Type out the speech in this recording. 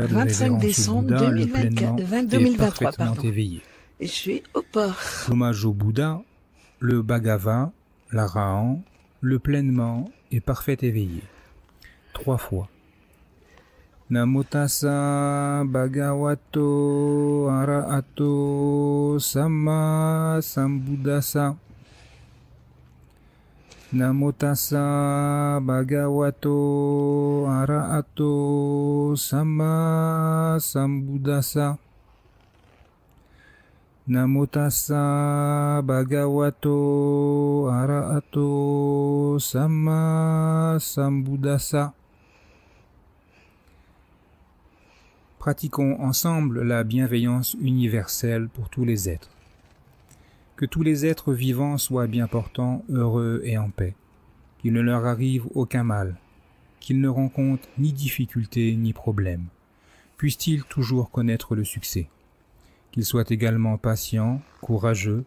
Le 25 révérend décembre Bouddha, le 2024, pleinement 20 et 2023, parfaitement pardon. éveillé. Et je suis au port. Hommage au Bouddha, le Bhagava, l'Arahan, le pleinement et parfait éveillé. Trois fois. Namo tassa bhagavato arahato samma sambuddhassa. Namo tassa bhagavato arahato samma sambuddhassa. Namo tassa bhagavato arahato samma sambuddhassa. Pratiquons ensemble la bienveillance universelle pour tous les êtres. Que tous les êtres vivants soient bien portants, heureux et en paix. Qu'il ne leur arrive aucun mal. Qu'ils ne rencontrent ni difficulté ni problème. Puissent-ils toujours connaître le succès qu'ils soient également patients, courageux,